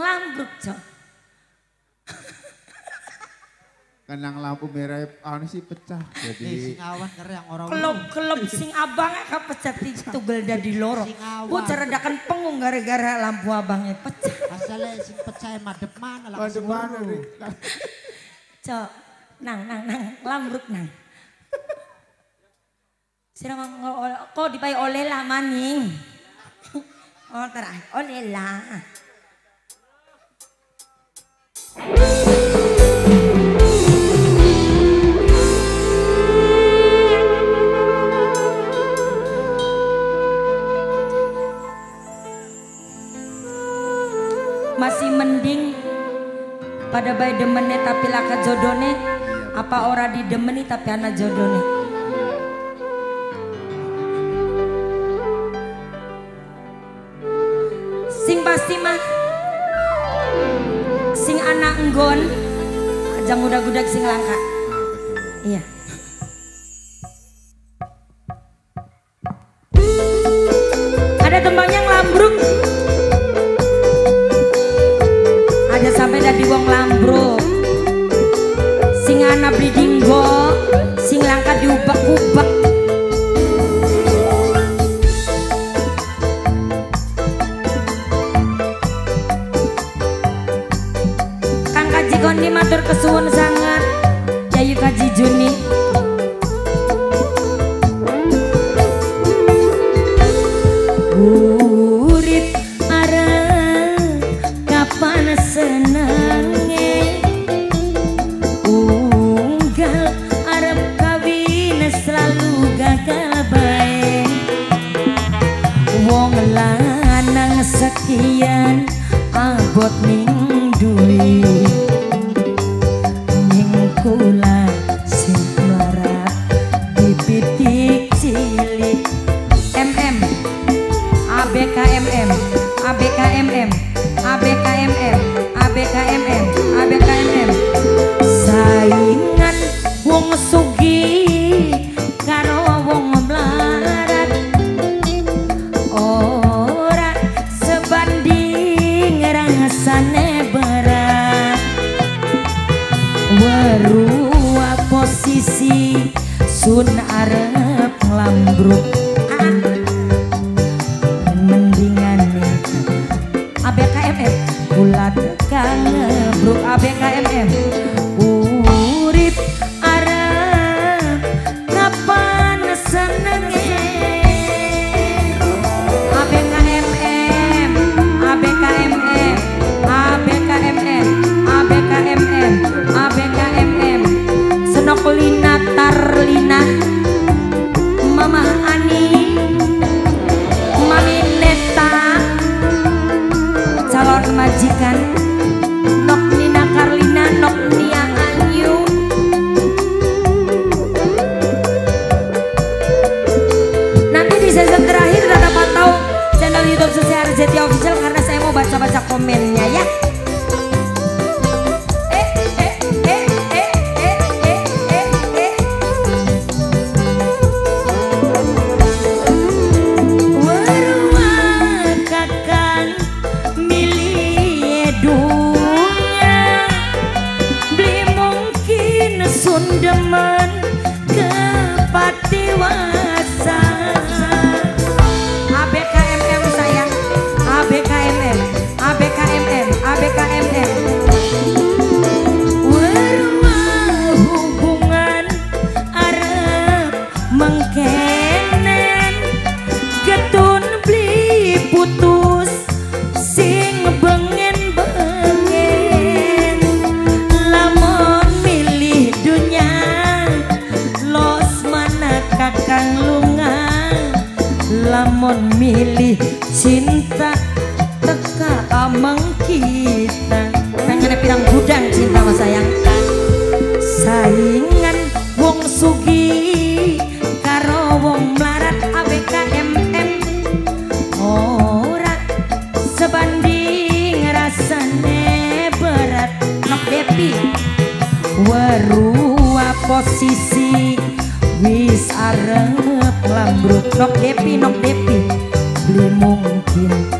Nglambruk, Cok. Kenang lampu merah anu sih pecah. Eh, Jadi sing awan kere yang ora Kelop-kelop sing abang kapecet tugel dadi loro. Sing awan. Bu ceredakan pengung gara-gara lampu abangnya pecah. asale sing pecah madep mana lah. Waduh mana nih? Cok, nang nang nang lambruk nang. Sira kok dipai oleh lah maning. Oh terakhir oleh lah. Pada bayi demene tapi laka jodone. Apa ora didemeni tapi anak jodone? Sing pasti mah sing anak enggon aja ngudag-gudag sing langka. Iya Kondi matur kesuwun sangat. Yayu Kaji Juni. Urip rasane berat Werua posisi sun arep nglambruk ah. mendingan ABKMM kula tekan ngebruk ABKMM urip comen Lamun milih cinta Teka amang kita. Pengen pirang gudang cinta mas sayang. Saingan wong sugi Karo wong melarat ABKMM Ora sebanding rasane berat. Nok Depi. Werua posisi Wis arep lambruk Nok Depi, Nok Depi Beli mungkin